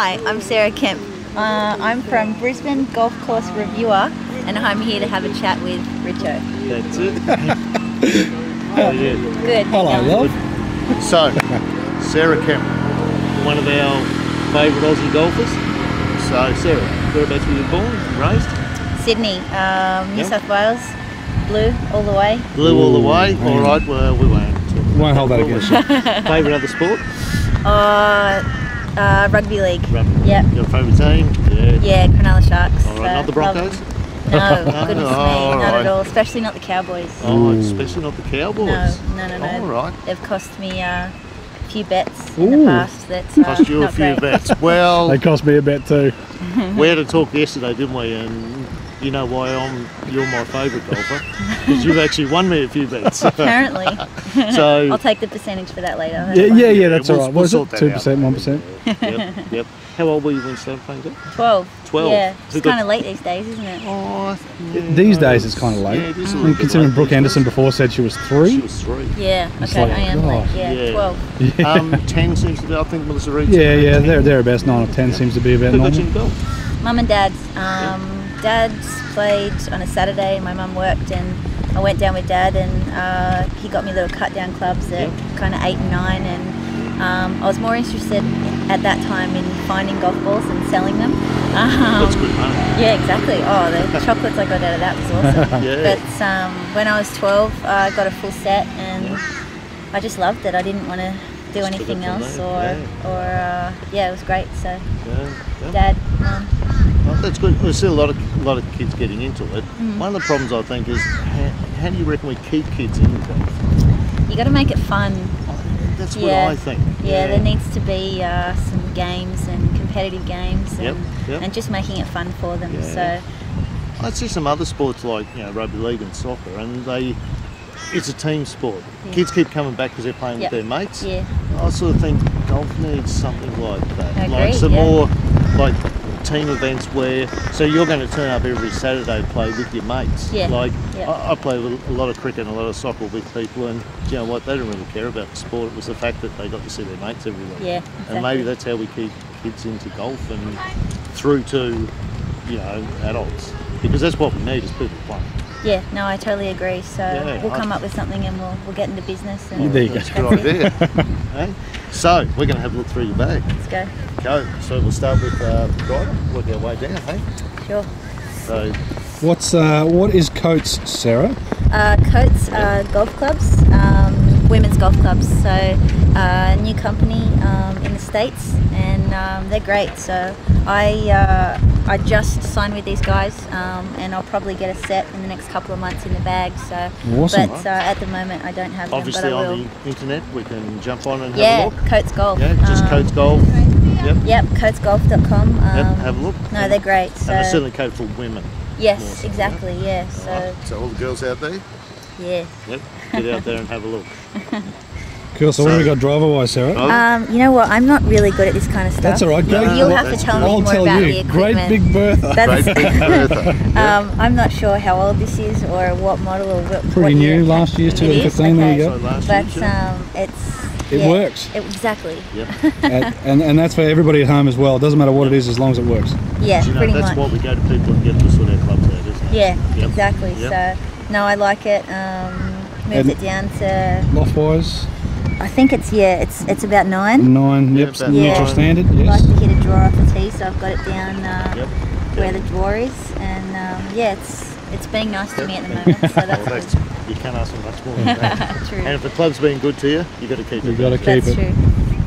Hi, I'm Sarah Kemp. Uh, I'm from Brisbane Golf Course Reviewer, and I'm here to have a chat with Richo. That's it. How are you? Good. Hello, how love. So, Sarah Kemp, one of our favourite Aussie golfers. So, Sarah, whereabouts were you born and raised? Sydney, um, New Yep. South Wales, blue all the way. Blue all the Ooh, way. man. All right, well, we won't. talk Won't hold that against you. Favourite other sport? Uh, uh, rugby league. Rugby. Yep. Your favourite team? Yeah. Yeah, Cronulla Sharks. All right, so not the Broncos? them. No, goodness Oh, me, not right. at all. Especially not the Cowboys. Oh, Ooh. especially not the Cowboys. No, no, no, no. All right. They've cost me uh, a few bets in the past. That's uh, Cost you a few great. bets. Well, They cost me a bet too. we had a talk yesterday, didn't we? And you know why I'm you're my favourite golfer because you've actually won me a few bets. Apparently, so I'll take the percentage for that later. Yeah, yeah, yeah. That's we'll- all right. we'll What is it? Two percent, one percent. yep, yep. How old were you when you started playing golf? Twelve. 12. Yeah, Who it's got- kind of late these days, isn't it? Oh, These days it's kind of late. Yeah, it is a I little mean, bit considering late Brooke these Henderson before said she was three. She three. was three. Yeah. It's Okay, like, I am late. Yeah, Yeah. twelve. Um, ten seems to be. I think Melissa Reid. Yeah, yeah. They're thereabouts. Nine or ten seems to be about Who got you normal. in golf? Mum and Dad's. Um, Dad's played on a Saturday, and my mum worked, and I went down with Dad, and uh, he got me little cut down clubs at kind of eight and nine, and um, I was more interested at that time in finding golf balls and selling them. Um, That's good money. Yeah, exactly. Oh, the chocolates I got out of that was awesome. Yeah. But um, when I was 12, uh, I got a full set and I just loved it. I didn't want to do Just anything else, or yeah. or uh, yeah, it was great. So, Yeah, yeah. Dad, Mum, that's good. There's still a lot of a lot of kids getting into it. Mm-hmm. One of the problems I think is how, how do you reckon we keep kids in golf? you got to make it fun. That's what Yeah. I think. Yeah, there needs to be uh, some games and competitive games, and, Yep, yep. and just making it fun for them. Yeah. So, I see some other sports like you know rugby league and soccer, and they it's a team sport. Yeah. Kids keep coming back because they're playing Yep. with their mates. yeah, I sort of think golf needs something like that, I like some yeah. more like team events where so you're going to turn up every Saturday play with your mates. Yeah, Like yeah. I, I play a lot of cricket and a lot of soccer with people, and you know what? They don't really care about the sport. It was the fact that they got to see their mates every week. yeah. And maybe that's how we keep kids into golf and through to you know adults because that's what we need is people playing. Yeah, no, I totally agree. So Yeah, we'll I- come up with something and we'll, we'll get into business. And There you go. That's a good idea. hey? So we're going to have a look through your bag. Let's go. Go. So we'll start with uh, the driver, work our way down. Hey. Sure. So What's uh, what is Coates, Sarah? Uh, Coates uh, Golf Clubs, um, women's golf clubs. So uh, new company um, in the states, and um, they're great. So I uh, I just signed with these guys, um, and I'll probably get a set in the next couple of months in the bag. So, Awesome. but uh, at the moment I don't have obviously them, but I on the internet we can jump on and have yeah, a look. Coates Golf. Yeah, just Um, Coates Golf. Yep. Yep, coatesgolf.com. Um, Yep, have a look. No, they're great. So And they're certainly code for women. yes, more so, yeah. exactly. Yeah. So Alright, So all the girls out there, yeah. yep, get out there and have a look. Cool. So, what have we got driver wise, Sarah? Oh, Um, you know what? I'm not really good at this kind of stuff. That's all right. No, You'll have to tell me I'll more tell about you. the Great big Bertha. That's, Great big Bertha. Um, I'm not sure how old this is or what model or what. Pretty what new. year. Last year's It is? 2015. There you go. So But um, it's. It yeah, works. It, exactly. Yep. and, and and that's for everybody at home as well. It doesn't matter what it is as long as it works. Yeah, Do you know, pretty that's much. what we go to people and get them to sort our clubs out, isn't it? Yeah, Yep. exactly. Yep. So no, I like it. Um, moved And- it down to. Loft wise, I think it's yeah. It's it's about nine. nine. Yeah, Yep. about Neutral nine. standard. I like to hit a draw off the tee, so I've got it down uh, Yep. where the draw is, and um, yeah, it's it's being nice to me at the moment, so Well, that's that's, good. you can't ask for much more than that. True. and if the club's been good to you, you got to keep it. You it. got to keep That's it. true.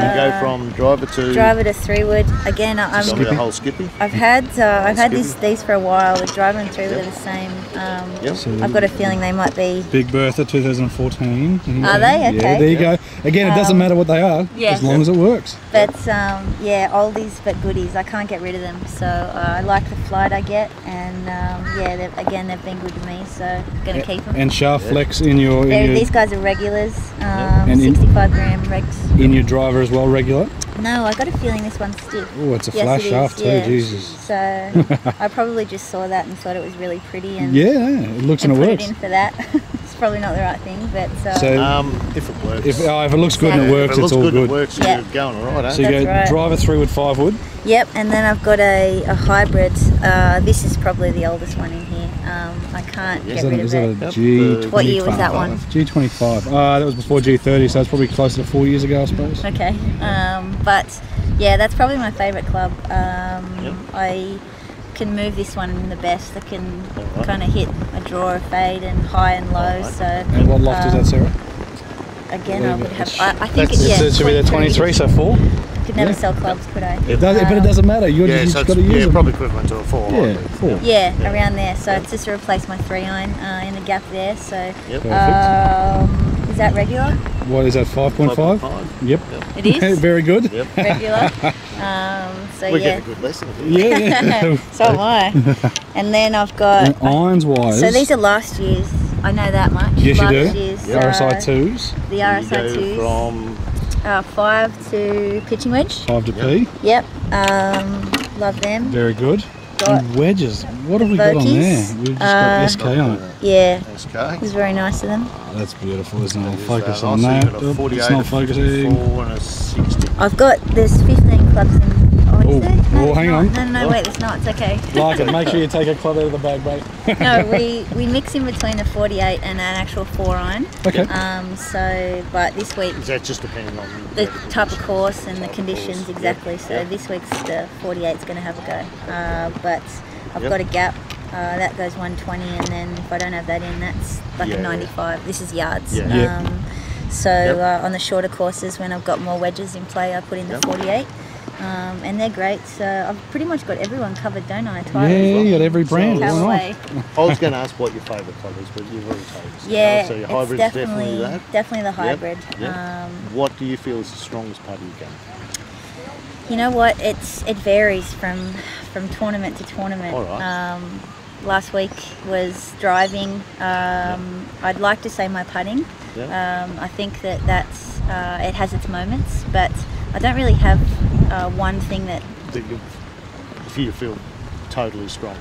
So you go Uh, from driver to Driver to three wood again. I- Tell I'm, me the whole skippy. I've had uh, I've had Skippy. these these for a while. The driver and three wood Yep. are the same. Um, Yep. So I've got a feeling they might be. Big Bertha 2014. Are they? Yeah, Okay. there you go. Again, it doesn't Um, matter what they are, yeah. as long as it works. But um, yeah, oldies but goodies. I can't get rid of them. So uh, I like the flight I get, and um, yeah, they've, again they've been good to me. So gonna keep them. And shaft Yeah. flex in your in your, these guys are regulars, um, And in- 65 gram regs. in your driver as well, regular. No, I got a feeling this one's stiff. Oh, it's a Yes, flash it is, shaft too. yeah. Jesus. So I probably just saw that and thought it was really pretty and Yeah, it looks and, and it put works. it in for that. it's probably not the right thing, but uh, So- Um, if it works. If, oh, if it looks good and it works, if it it's looks all good, good. it works, Yeah. you're going all right, eh? So you That's go right. drive it through with five wood. yep. And then I've got a, a hybrid. Uh, this is probably the oldest one in here. Um, I can't Is Is get that, rid a, of is it. a Yep, G? What year was that one? G25. Uh, that was before G30, so it's probably closer to four years ago, I suppose. Okay. Um, but yeah, that's probably my favourite club. Um, Yep. I can move this one the best. I can Alright. kind of hit a draw, a fade, and high and low. Alright. So And what loft is um, that, Sarah? Again, I would have. I, I think That's- it, yeah, it should be the 23, so four. Could never yeah. sell clubs, could I? It does, but it Um, doesn't matter. You're Yeah, just, so you've it's got to use yeah, them. probably equivalent to a four. Yeah, hybrid. four. Yeah, Yeah. around there. So it's just to replace my three iron uh, in the gap there. So Yep. Um, is that regular? What is that, 5.5? 5.5. Yep. It is Very good. Yep. regular. Um, so We're yeah. getting a good lesson. here. Yeah. so am I. And then I've got. And irons wise. So these are last year's. I know that much. Yes, you do. Year's, The RSI uh, twos, The RSI twos. from Uh, five to pitching wedge. five to Yep. P. Yep. Um, love them. Very good. Got And wedges. What have we got on there? We've just Uh, got SK on it. Yeah. SK. It was very nice of them. Oh, that's beautiful, isn't it? I'll focus on that. You've got a Oop, 48, It's not focusing. 54 and a 60. I've got there's 15 clubs in. Oh, is there? No, oh, hang not. on. No, no, no, wait, it's not. It's okay. Like it. Make sure you take a club out of the bag, mate. no, we, we mix in between a 48 and an actual four iron. Okay. Um, so, but this week Is that just depending on the weather type of course and the Type conditions course. exactly. Yep, So yep. this week's the 48 is going to have a go. Uh, but I've Yep. got a gap. Uh, that goes 120, and then if I don't have that in, that's like Yeah, a yeah. 95. This is yards. Yeah. Um, so Yep. uh, on the shorter courses, when I've got more wedges in play, I put in the Yep. 48. Um, and they're great. So I've pretty much got everyone covered, don't I? Yeah, Tyler's, you got every brand. Why not? I was going to ask what your favourite colour is, but you've already told us. Yeah, So your it's hybrid's definitely definitely that. definitely the hybrid. yep. Um, What do you feel is the strongest part of your game? You know what? It's it varies from from tournament to tournament. All right. Um, last week was driving. Um, I'd like to say my putting. Yeah. Um, I think that that's uh, it has its moments, but I don't really have uh, one thing that. that you, if you feel totally strong.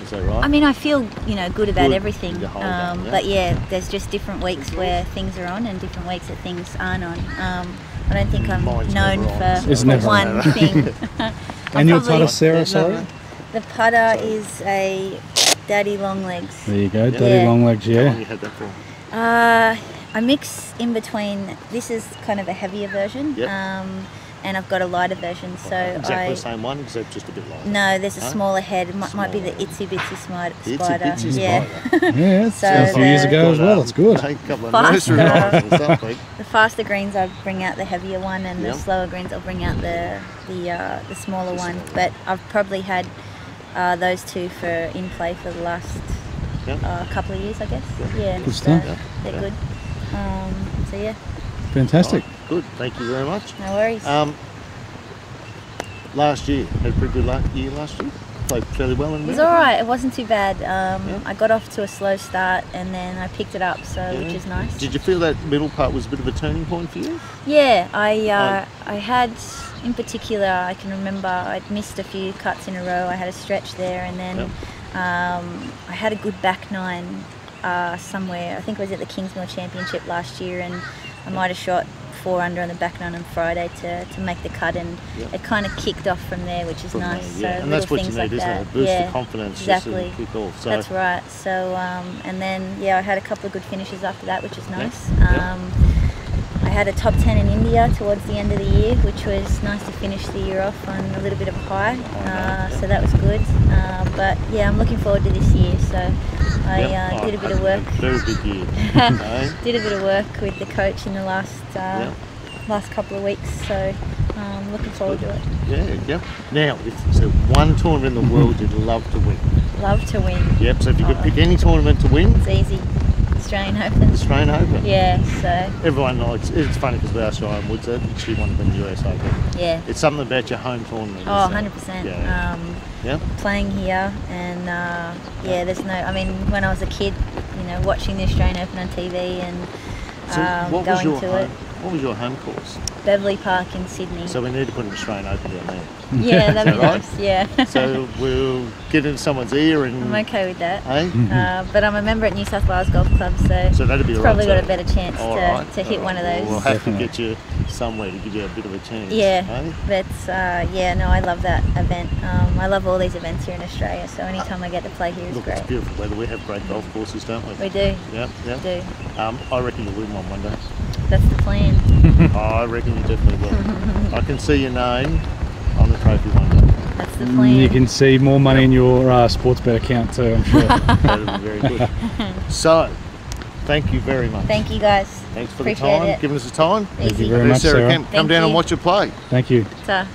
Is that right? I mean, I feel you know good about Good everything. the whole Um, yeah. But yeah, there's just different weeks where things are on and different weeks that things aren't on. Um, I don't think I'm Mine's known never on, for, It's for never one thing. And your probably- putter, Sarah, No, sorry? no. The putter So- is a daddy long legs. There you go. Daddy Yeah. long legs, How long yeah. you had that for? Uh, I mix in between. This is kind of a heavier version, Yep. um, and I've got a lighter version. So exactly I the same one, except just a bit lighter. no, there's a Huh? smaller head. It might, might be the Smaller. itsy bitsy spider. Itsy bitsy yeah, spider. Yeah, it's So a few years ago as well. It's good. A couple of Faster. nursery rhymes or something. the faster greens I bring out the heavier one, and Yep. the slower greens I'll bring out the the uh, the smaller The one. smaller But I've probably had uh, those two for in play for the last Yep. uh, couple of years, I guess. Yep. Yeah, Good so stuff. Yeah, they're yeah. good. Um, so yeah, Fantastic. Right, Good, thank you very much. no worries. Um, last year, had a pretty good la- year last year. Played fairly well in It was all right. It wasn't too bad. Um, Yeah. I got off to a slow start and then I picked it up, so which is nice. Did you feel that middle part was a bit of a turning point for you? Yeah, I uh, I had in particular. I can remember I'd missed a few cuts in a row. I had a stretch there, and then um, I had a good back nine uh, somewhere. I think it was at the Kingsmill Championship last year, and I might have shot four under on the back nine on Friday to, to make the cut, and it kind of kicked off from there, which is From nice. there, yeah. So and that's what you need, like isn't that. it? Boost yeah. the confidence exactly. just to kick off. So That's right. So, um, and then yeah, I had a couple of good finishes after that, which is nice. Um, I had a top 10 in India towards the end of the year, which was nice to finish the year off on a little bit of a high. Uh, so that was good. Uh, but yeah, I'm looking forward to this year. So I Yep. uh, Oh, did a bit of work. Very big year. Did a bit of work with the coach in the last uh, Yeah. last couple of weeks. So um, looking forward to it. Yeah, yeah. Now, if there's one tournament in the world you'd love to win. Love to win. Yep, so if you could Oh. pick any tournament to win, It's easy. Australian Open. Australian Open. Yeah. So Everyone likes it's funny because we asked Ryan Woods that she win the US Open. yeah. It's something about your home tournament. Oh, isn't 100%. Yeah. Um, Yep. playing here and uh, yeah there's no I mean when I was a kid you know watching the Australian Open on TV and So um, was going to home, it what was your home course? Beverley Park in Sydney. So we need to put an Australian Open down there. yeah, that'd be right? nice. Yeah. So we'll get in someone's ear and. I'm okay with that. Hey? Uh, but I'm a member at New South Wales Golf Club, so, So that'd be it's all probably right, got so- a better chance All to, right, to hit all one of those. We'll have Definitely. to get you somewhere to give you a bit of a chance. Yeah, hey? but uh, yeah, no, I love that event. Um, I love all these events here in Australia, so anytime I get to play here is Look, great. it's beautiful weather. We have great golf courses, don't we? We do, Yeah, yeah. yep. do. Um, I reckon you'll win one one day. That's the plan. Oh, I reckon you definitely will. I can see your name on the trophy one day. That's the plan. You can see more money in your uh, sports bet account too. I'm sure. That'll be very good. So, thank you very much. Thank you guys. Thanks for Appreciate the time, it. giving us the time. Easy. very much, Sarah Sarah. Kemp, come Thank down and watch you play. Thank you. Ta.